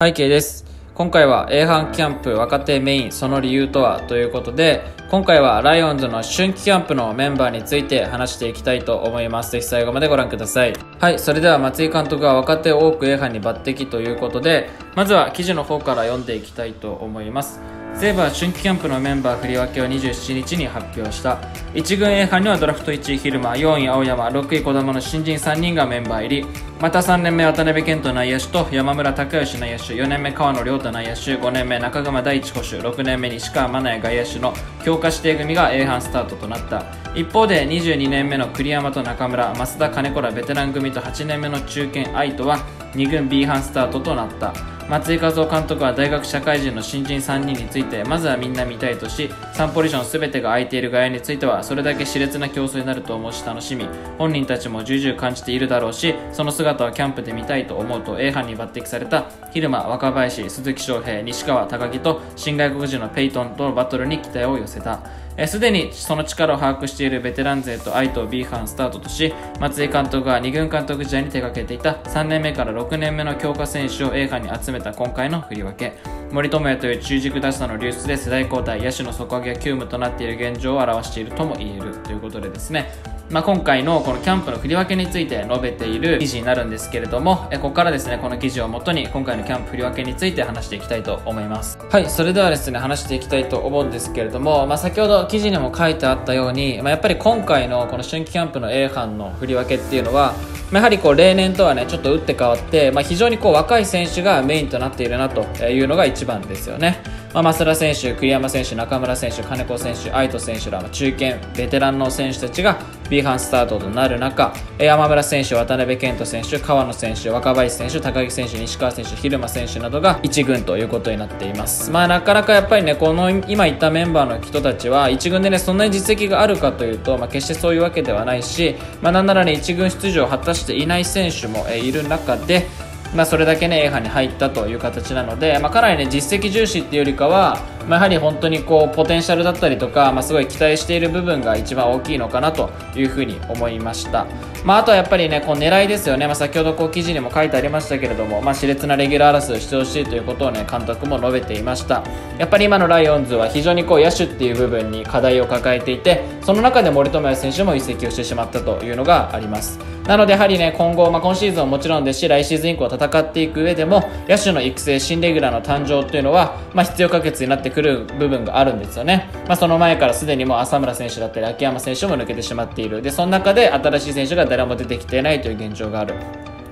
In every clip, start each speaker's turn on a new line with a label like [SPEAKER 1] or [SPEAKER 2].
[SPEAKER 1] 背景です。今回は A 班キャンプ若手メインその理由とは？ということで、今回はライオンズの春季キャンプのメンバーについて話していきたいと思います。ぜひ最後までご覧ください。はい、それでは松井監督が若手を多く A 班に抜擢ということで、まずは記事の方から読んでいきたいと思います。西武は春季キャンプのメンバー振り分けを27日に発表した1軍 A 班にはドラフト1位蛭間4位青山6位児玉の新人3人がメンバー入りまた3年目渡辺健人内野手と山村隆義内野手4年目川野亮太内野手5年目中川大地捕手6年目西川真奈外野手の強化指定組が A 班スタートとなった。一方で22年目の栗山と中村増田金子らベテラン組と8年目の中堅愛斗は2軍 B 班スタートとなった。松井和夫監督は大学社会人の新人3人についてまずはみんな見たいとし3ポジション全てが空いている外野についてはそれだけ熾烈な競争になると思うし楽しみ。本人たちも重々感じているだろうしその姿はキャンプで見たいと思うと A 班に抜擢された蛭間若林鈴木翔平西川高木と新外国人のペイトンとのバトルに期待を寄せた。すでにその力を把握しているベテラン勢と愛と B 班スタートとし松井監督が2軍監督時代に手掛けていた3年目から6年目の強化選手を A 班に集めた今回の振り分け。森友哉という中軸打者の流出で世代交代野手の底上げが急務となっている現状を表しているとも言えるということでですね。まあ、今回のこのキャンプの振り分けについて述べている記事になるんですけれども、えここからですね、この記事をもとに今回のキャンプ振り分けについて話していきたいと思います。はい、それではですね、話していきたいと思うんですけれども、まあ、先ほど記事にも書いてあったように、まあ、やっぱり今回のこの春季キャンプの A 班の振り分けっていうのは、やはりこう例年とはね、ちょっと打って変わって、まあ、非常にこう若い選手がメインとなっているなというのが一番ですよね。まあ、増田選手、栗山選手、中村選手、金子選手、愛斗選手ら、中堅、ベテランの選手たちが B 班スタートとなる中、山村選手、渡辺健人選手、川野選手、若林選手、高木選手、西川選手、蛭間選手などが1軍ということになっています。まあ、なかなかやっぱりね、この今言ったメンバーの人たちは1軍でね、そんなに実績があるかというと、まあ、決してそういうわけではないし、まあ、なんならね、1軍出場を果たしていない選手もいる中で、まあ、それだけね A 班に入ったという形なので、まあ、かなりね実績重視っていうよりかは、まあ、やはり本当にこうポテンシャルだったりとか、ま、すごい期待している部分が一番大きいのかなというふうに思いました、まあ、とはやっぱりねこう狙いですよね、ま、先ほどこう記事にも書いてありましたけれども、まあ、熾烈なレギュラー争いをしてほしいということをね監督も述べていました。やっぱり今のライオンズは非常にこう野手っていう部分に課題を抱えていてその中で森友哉選手も移籍をしてしまったというのがあります。なのでやはりね今後、まあ、今シーズンはもちろんですし来シーズン以降戦っていく上でも野手の育成新レギュラーの誕生っていうのは、まあ、必要不可欠になってくる部分があるんですよね、まあ、その前からすでにもう浅村選手だったり秋山選手も抜けてしまっている。でその中で新しい選手が誰も出てきていないという現状がある。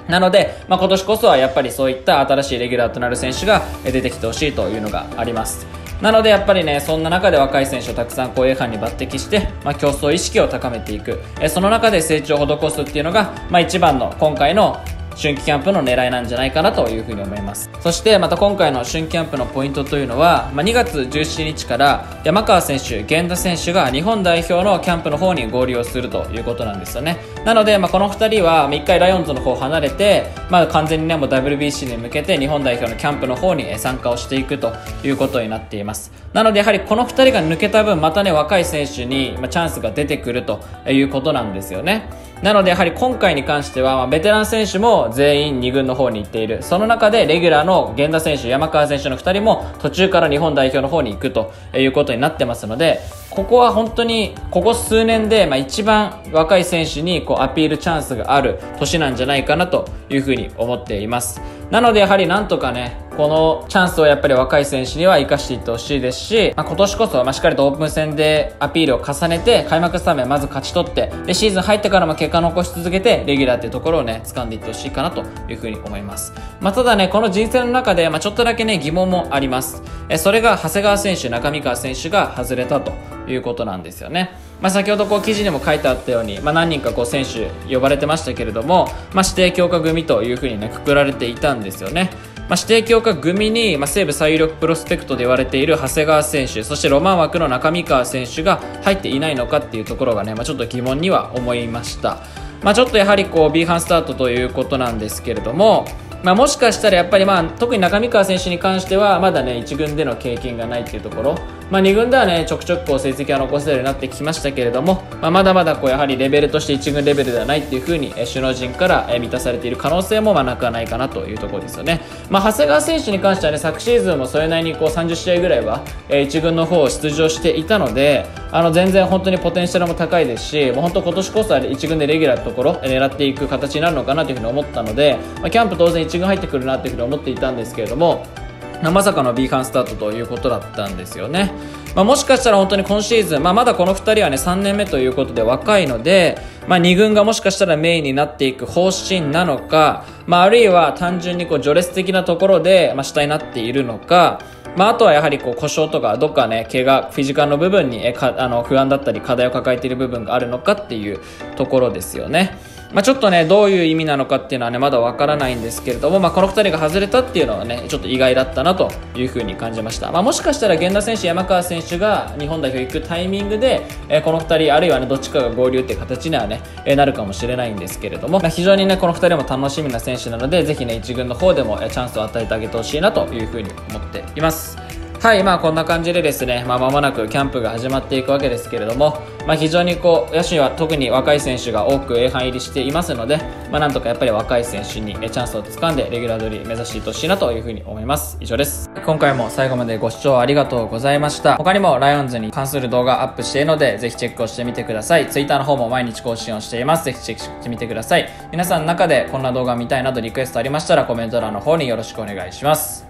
[SPEAKER 1] なので、まあ、今年こそはやっぱりそういった新しいレギュラーとなる選手が出てきてほしいというのがあります。なのでやっぱりね、そんな中で若い選手をたくさんこう A 班に抜擢して、まあ、競争意識を高めていく、えその中で成長を施すっていうのが、まあ、一番の今回の春季キャンプの狙いなんじゃないかなというふうに思います。そしてまた今回の春季キャンプのポイントというのは、まあ、2月17日から山川選手源田選手が日本代表のキャンプの方に合流をするということなんですよね。なので、まあ、この2人は1回ライオンズの方を離れて、まあ、完全にねもう WBC に向けて日本代表のキャンプの方に参加をしていくということになっています。なのでやはりこの2人が抜けた分またね若い選手にチャンスが出てくるということなんですよね。なのでやはり今回に関しては、まあ、ベテラン選手も全員2軍の方に行っている。その中でレギュラーの源田選手山川選手の2人も途中から日本代表の方に行くということになってますのでここは本当にここ数年で、まあ、一番若い選手にこうアピールチャンスがある年なんじゃないかなというふうに思っています。なのでやはりなんとかねこのチャンスをやっぱり若い選手には生かしていってほしいですし、まあ、今年こそ、まあ、しっかりとオープン戦でアピールを重ねて開幕スタメンまず勝ち取ってでシーズン入ってからも結果残し続けてレギュラーっていうところをね掴んでいってほしいかなというふうに思います、まあ、ただねこの人生の中で、まあ、ちょっとだけね疑問もあります。えそれが長谷川選手中見川選手が外れたということなんですよね。まあ、先ほどこう記事にも書いてあったように、まあ、何人かこう選手呼ばれてましたけれども、まあ、指定強化組というふうにねくくられていたんですよね。まあ、指定強化組に、まあ、西武最有力プロスペクトで言われている長谷川選手そしてロマン枠の中見川選手が入っていないのかっていうところがね、まあ、ちょっと疑問には思いました、まあ、ちょっとやはりこう B 班スタートということなんですけれどもまあ、もしかしたらやっぱり、まあ、特に中見川選手に関してはまだね1軍での経験がないっていうところ。まあ、2軍ではねちょくちょくこう成績は残せるようになってきましたけれども、まあ、まだまだこうやはりレベルとして1軍レベルではないっていうふうに首脳陣から満たされている可能性もまあなくはないかなというところですよね、まあ、長谷川選手に関してはね昨シーズンもそれなりにこう30試合ぐらいは1軍の方を出場していたのであの全然本当にポテンシャルも高いですしもう本当今年こそは1軍でレギュラーのところ狙っていく形になるのかなというふうに思ったので、まあ、キャンプ当然1軍入ってくるなというふうに思っていたんですけれどもまさかの B カンスタートということだったんですよね。まあ、もしかしたら本当に今シーズン、まあ、まだこの2人はね3年目ということで若いので、まあ、2軍がもしかしたらメインになっていく方針なのか、まあ、あるいは単純にこう序列的なところで、まあ、下になっているのか、まあ、あとはやはりこう故障とかどっかね怪我フィジカルの部分にえかあの不安だったり課題を抱えている部分があるのかっていうところですよね。まあ、ちょっとねどういう意味なのかっていうのはねまだわからないんですけれども、まあ、この2人が外れたっていうのはねちょっと意外だったなというふうに感じました、まあ、もしかしたら源田選手山川選手が日本代表行くタイミングで、えー、この2人あるいはねどっちかが合流っていう形にはね、えー、なるかもしれないんですけれども、まあ、非常にねこの2人も楽しみな選手なのでぜひね1軍の方でもチャンスを与えてあげてほしいなというふうに思っています。はい、まあこんな感じでですね、まあ間もなくキャンプが始まっていくわけですけれども、まあ非常にこう、野手は特に若い選手が多く A 班入りしていますので、まあなんとかやっぱり若い選手にチャンスをつかんでレギュラー取り目指していってほしいなというふうに思います。以上です。今回も最後までご視聴ありがとうございました。他にもライオンズに関する動画アップしているので、ぜひチェックをしてみてください。Twitter の方も毎日更新をしています。ぜひチェックしてみてください。皆さんの中でこんな動画見たいなどリクエストありましたらコメント欄の方によろしくお願いします。